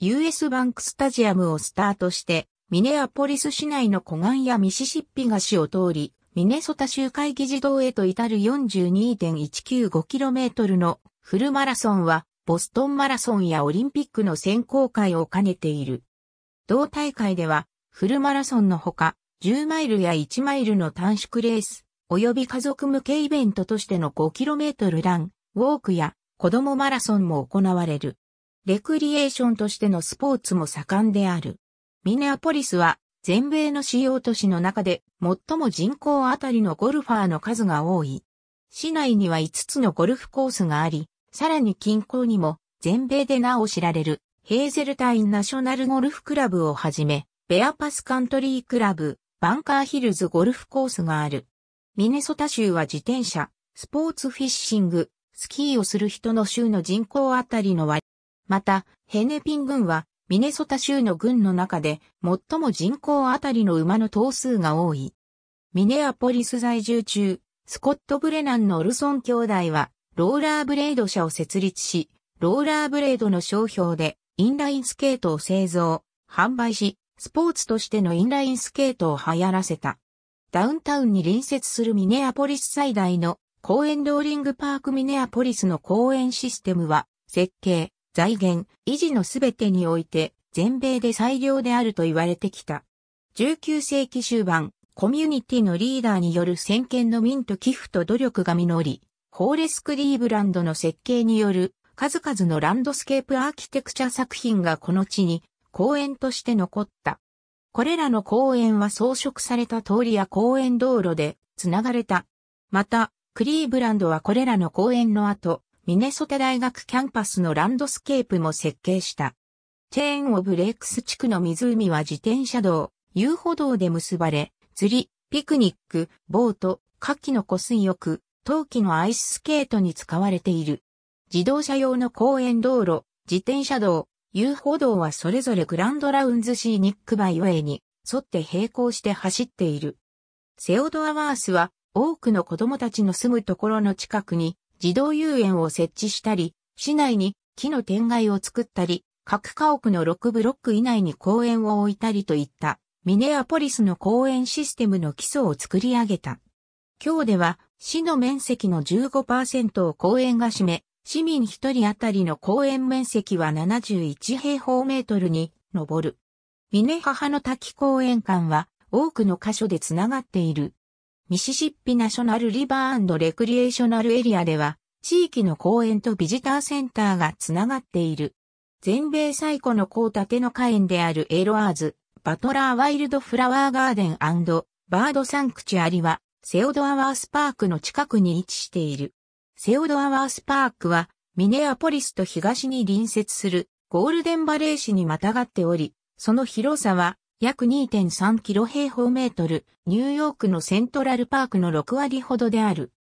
US バンクスタジアムをスタートして、ミネアポリス市内の湖岸やミシシッピ河岸を通り、ミネソタ州会議児童へと至る 42.195km のフルマラソンは、ボストンマラソンやオリンピックの選考会を兼ねている。同大会では、フルマラソンのほか、10マイルや1マイルの短縮レース、及び家族向けイベントとしての 5km ラン、ウォークや子供マラソンも行われる。レクリエーションとしてのスポーツも盛んである。ミネアポリスは全米の主要都市の中で最も人口あたりのゴルファーの数が多い。市内には5つのゴルフコースがあり、さらに近郊にも全米で名を知られるヘーゼルタインナショナルゴルフクラブをはじめ、ベアパスカントリークラブ、バンカーヒルズゴルフコースがある。ミネソタ州は自転車、スポーツフィッシング、スキーをする人の州の人口あたりの割また、ヘネピン郡は、ミネソタ州の郡の中で、最も人口あたりの馬の頭数が多い。ミネアポリス在住中、スコット・ブレナンのオルソン兄弟は、ローラーブレード社を設立し、ローラーブレードの商標で、インラインスケートを製造、販売し、スポーツとしてのインラインスケートを流行らせた。ダウンタウンに隣接するミネアポリス最大の公園ローリングパークミネアポリスの公園システムは、設計、財源、維持のすべてにおいて全米で最良であると言われてきた。19世紀終盤、コミュニティのリーダーによる先見の明と寄付と努力が実り、ホーレス・クリーブランドの設計による数々のランドスケープアーキテクチャ作品がこの地に公園として残った。これらの公園は装飾された通りや公園道路で繋がれた。また、クリーブランドはこれらの公園の後、ミネソタ大学キャンパスのランドスケープも設計した。チェーンオブレイクス地区の湖は自転車道、遊歩道で結ばれ、釣り、ピクニック、ボート、夏季の湖水浴、冬季のアイススケートに使われている。自動車用の公園道路、自転車道、遊歩道はそれぞれグランドラウンズシーニックバイウェイに沿って並行して走っている。セオドアワースは多くの子供たちの住むところの近くに児童遊園を設置したり、市内に木の天外を作ったり、各家屋の6ブロック以内に公園を置いたりといったミネアポリスの公園システムの基礎を作り上げた。今日では市の面積の15%を公園が占め、市民一人当たりの公園面積は71平方メートルに上る。ミネ母の滝公園間は多くの箇所で繋がっている。ミシシッピナショナルリバーレクリエーショナルエリアでは、地域の公園とビジターセンターがつながっている。全米最古の高建ての花園であるエロイーズ・バトラーワイルドフラワーガーデンバードサンクチュアリは、セオドアワースパークの近くに位置している。セオドアワースパークは、ミネアポリスと東に隣接するゴールデンバレー市にまたがっており、その広さは約2.3キロ平方メートル、ニューヨークのセントラルパークの6割ほどである。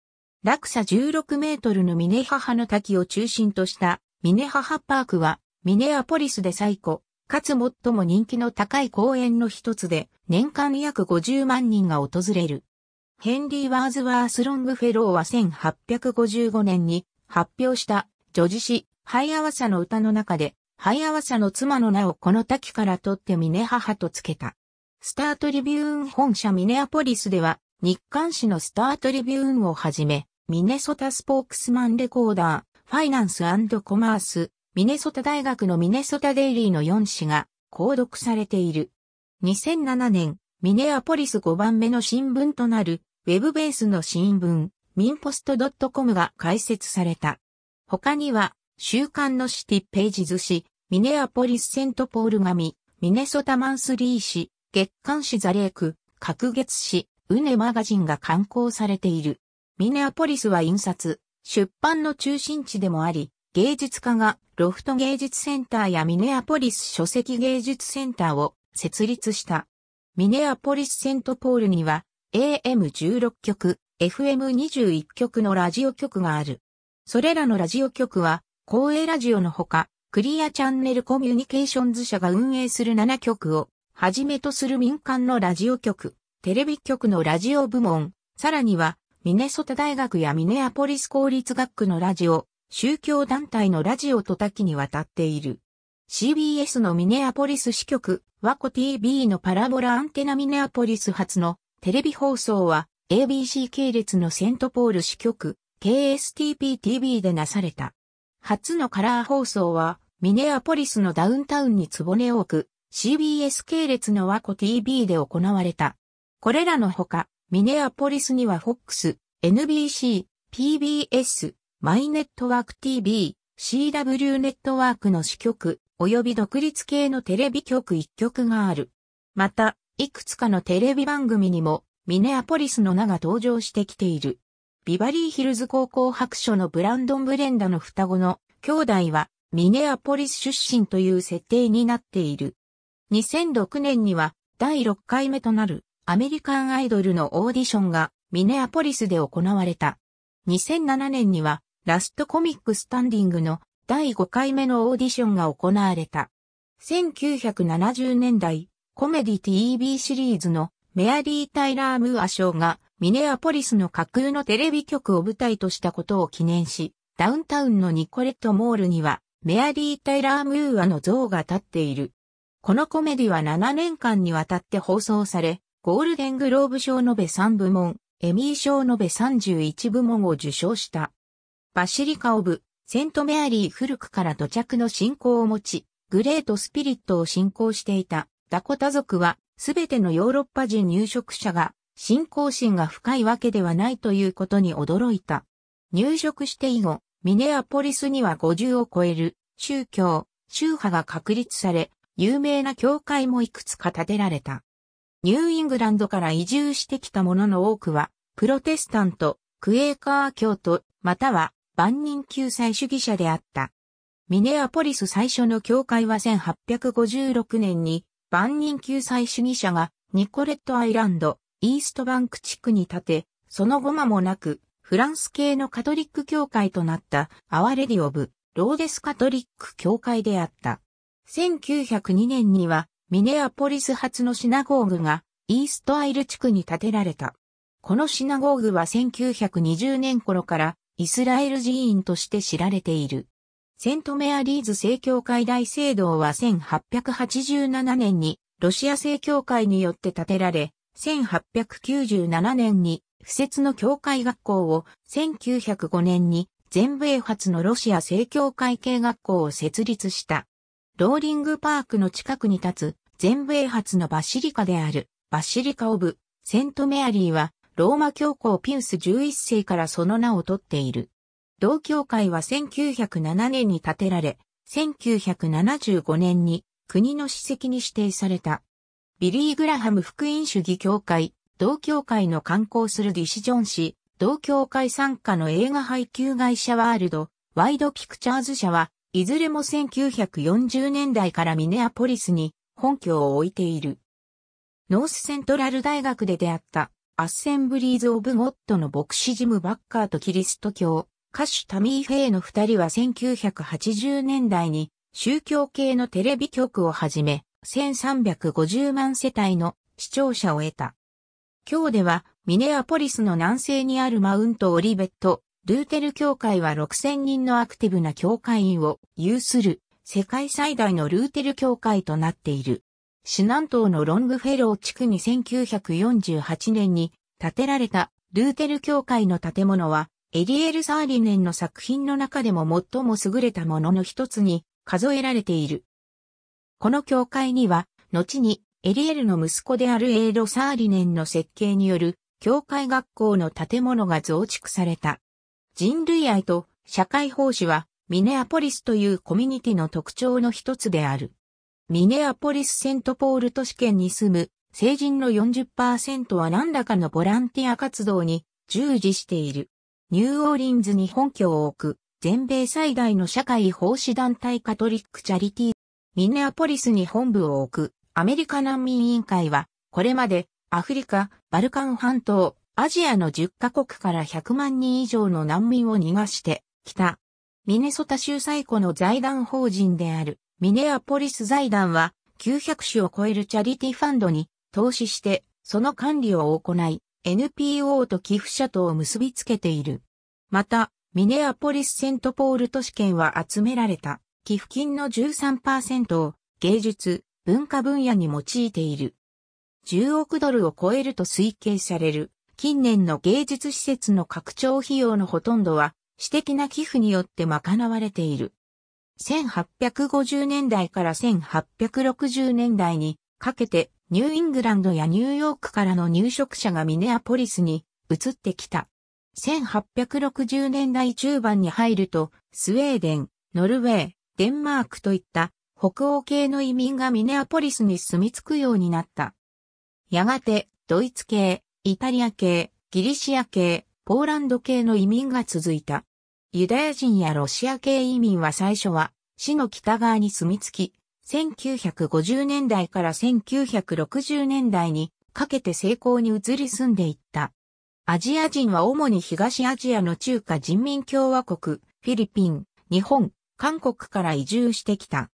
落差16メートルのミネハハの滝を中心としたミネハハパークはミネアポリスで最古、かつ最も人気の高い公園の一つで年間約50万人が訪れる。ヘンリー・ワーズワース・ロングフェローは1855年に発表した女児詩、ハイアワサの歌の中でハイアワサの妻の名をこの滝から取ってミネ母とつけた。スタートリビューン本社ミネアポリスでは、日刊誌のスタートリビューンをはじめ、ミネソタスポークスマンレコーダー、ファイナンスコマース、ミネソタ大学のミネソタデイリーの4誌が購読されている。2007年、ミネアポリス5番目の新聞となる、ウェブベースの新聞、ミンポスト .com が開設された。他には、週刊のシティページズ紙、ミネアポリスセントポール紙、ミネソタマンスリー紙、月刊誌ザレーク、各月誌、ウネマガジンが刊行されている。ミネアポリスは印刷、出版の中心地でもあり、芸術家がロフト芸術センターやミネアポリス書籍芸術センターを設立した。ミネアポリスセントポールには AM16 局、FM21 局のラジオ局がある。それらのラジオ局は公営ラジオのほか、クリアチャンネルコミュニケーションズ社が運営する7局を、はじめとする民間のラジオ局、テレビ局のラジオ部門、さらには、ミネソタ大学やミネアポリス公立学区のラジオ、宗教団体のラジオと多岐にわたっている。CBS のミネアポリス支局、ワコ TV のパラボラアンテナミネアポリス発のテレビ放送は ABC 系列のセントポール支局 KSTP-TV でなされた。初のカラー放送は、ミネアポリスのダウンタウンに坪根多く、CBS 系列のワコ TV で行われた。これらのほか、ミネアポリスには FOX、NBC、PBS、マイネットワーク TV、CW ネットワークの支局、及び独立系のテレビ局一局がある。また、いくつかのテレビ番組にも、ミネアポリスの名が登場してきている。ビバリーヒルズ高校白書のブランドン・ブレンダの双子の兄弟はミネアポリス出身という設定になっている。2006年には第6回目となるアメリカンアイドルのオーディションがミネアポリスで行われた。2007年にはラストコミックスタンディングの第5回目のオーディションが行われた。1970年代コメディ TV シリーズのメアリー・タイラー・ムーア賞がミネアポリスの架空のテレビ局を舞台としたことを記念し、ダウンタウンのニコレットモールには、メアリー・タイラー・ムーアの像が立っている。このコメディは7年間にわたって放送され、ゴールデングローブ賞延べ3部門、エミー賞延べ31部門を受賞した。バシリカ・オブ、セントメアリー古くから土着の信仰を持ち、グレート・スピリットを信仰していたダコタ族は、すべてのヨーロッパ人入植者が信仰心が深いわけではないということに驚いた。入植して以後、ミネアポリスには50を超える宗教、宗派が確立され、有名な教会もいくつか建てられた。ニューイングランドから移住してきた者の多くは、プロテスタント、クエーカー教徒、または万人救済主義者であった。ミネアポリス最初の教会は1856年に万人救済主義者がニコレットアイランド、イーストバンク地区に建て、その後間もなく、フランス系のカトリック教会となったアワレディオブローデスカトリック教会であった。1902年には、ミネアポリス発のシナゴーグが、イーストアイル地区に建てられた。このシナゴーグは1920年頃からイスラエル寺院として知られている。セントメアリーズ正教会大聖堂は1887年にロシア正教会によって建てられ、1897年に、不設の教会学校を、1905年に、全米発のロシア正教会系学校を設立した。ローリングパークの近くに立つ、全米発のバシリカである、バシリカオブ、セントメアリーは、ローマ教皇ピウス11世からその名を取っている。同教会は1907年に建てられ、1975年に国の史跡に指定された。ビリー・グラハム福音主義協会、同協会の観光するディシジョン氏、同協会参加の映画配給会社ワールド、ワイドピクチャーズ社は、いずれも1940年代からミネアポリスに本拠を置いている。ノースセントラル大学で出会ったアッセンブリーズ・オブ・ゴッドの牧師ジム・バッカーとキリスト教、歌手タミー・フェイの二人は1980年代に宗教系のテレビ局を始め、1350万世帯の視聴者を得た。今日ではミネアポリスの南西にあるマウント・オリベット、ルーテル教会は6000人のアクティブな教会員を有する世界最大のルーテル教会となっている。シ南島のロングフェロー地区に1948年に建てられたルーテル教会の建物はエリエル・サーリネンの作品の中でも最も優れたものの一つに数えられている。この教会には、後にエリエルの息子であるエーロ・サーリネンの設計による教会学校の建物が増築された。人類愛と社会奉仕はミネアポリスというコミュニティの特徴の一つである。ミネアポリス・セントポール都市圏に住む成人の40%は何らかのボランティア活動に従事している。ニューオーリンズに本拠を置く全米最大の社会奉仕団体カトリックチャリティー。ミネアポリスに本部を置くアメリカ難民委員会はこれまでアフリカ、バルカン半島、アジアの10カ国から100万人以上の難民を逃がしてきた。ミネソタ州最古の財団法人であるミネアポリス財団は900種を超えるチャリティファンドに投資してその管理を行い NPO と寄付者とを結びつけている。また、ミネアポリスセントポール都市圏は集められた寄付金の13%を芸術、文化分野に用いている。10億ドルを超えると推計される近年の芸術施設の拡張費用のほとんどは私的な寄付によって賄われている。1850年代から1860年代にかけてニューイングランドやニューヨークからの入植者がミネアポリスに移ってきた。1860年代中盤に入ると、スウェーデン、ノルウェー、デンマークといった北欧系の移民がミネアポリスに住み着くようになった。やがて、ドイツ系、イタリア系、ギリシア系、ポーランド系の移民が続いた。ユダヤ人やロシア系移民は最初は市の北側に住み着き、1950年代から1960年代にかけて成功に移り住んでいった。アジア人は主に東アジアの中華人民共和国、フィリピン、日本、韓国から移住してきた。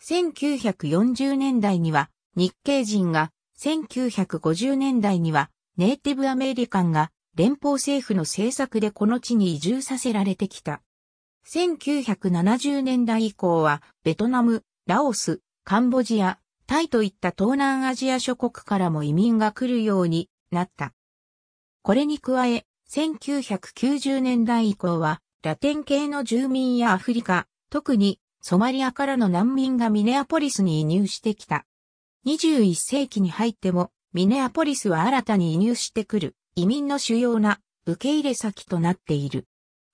1940年代には日系人が、1950年代にはネイティブアメリカンが連邦政府の政策でこの地に移住させられてきた。1970年代以降は、ベトナム、ラオス、カンボジア、タイといった東南アジア諸国からも移民が来るようになった。これに加え、1990年代以降は、ラテン系の住民やアフリカ、特にソマリアからの難民がミネアポリスに移入してきた。21世紀に入っても、ミネアポリスは新たに移入してくる移民の主要な受け入れ先となっている。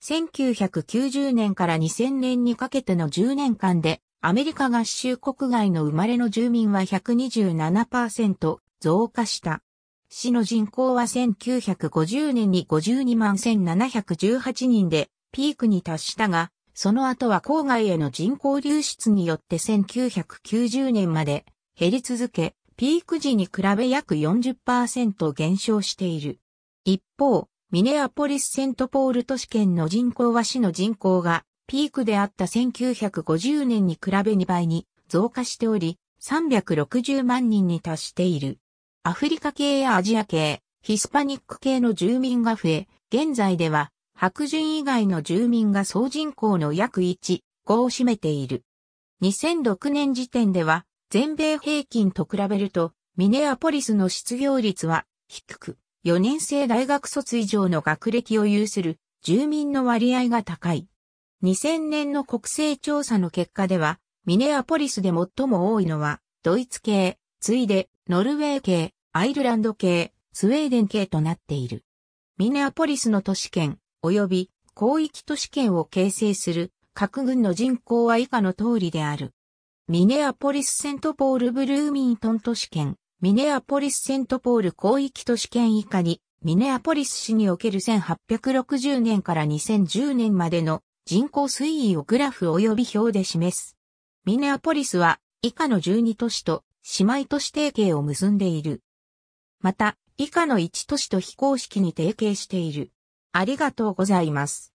1990年から2000年にかけての10年間でアメリカ合衆国外の生まれの住民は127%増加した。市の人口は1950年に52万1718人でピークに達したが、その後は郊外への人口流出によって1990年まで減り続け、ピーク時に比べ約40%減少している。一方、ミネアポリス・セントポール都市圏の人口は市の人口がピークであった1950年に比べ2倍に増加しており、360万人に達している。アフリカ系やアジア系、ヒスパニック系の住民が増え、現在では白人以外の住民が総人口の約1、5を占めている。2006年時点では全米平均と比べるとミネアポリスの失業率は低く、4年生大学卒以上の学歴を有する住民の割合が高い。2000年の国勢調査の結果では、ミネアポリスで最も多いのは、ドイツ系、次いで、ノルウェー系、アイルランド系、スウェーデン系となっている。ミネアポリスの都市圏、及び広域都市圏を形成する各軍の人口は以下の通りである。ミネアポリス・セントポール・ブルーミントン都市圏、ミネアポリス・セントポール広域都市圏以下に、ミネアポリス市における1860年から2010年までの人口推移をグラフ及び表で示す。ミネアポリスは以下の12都市と姉妹都市提携を結んでいる。また、以下の1都市と非公式に提携している。ありがとうございます。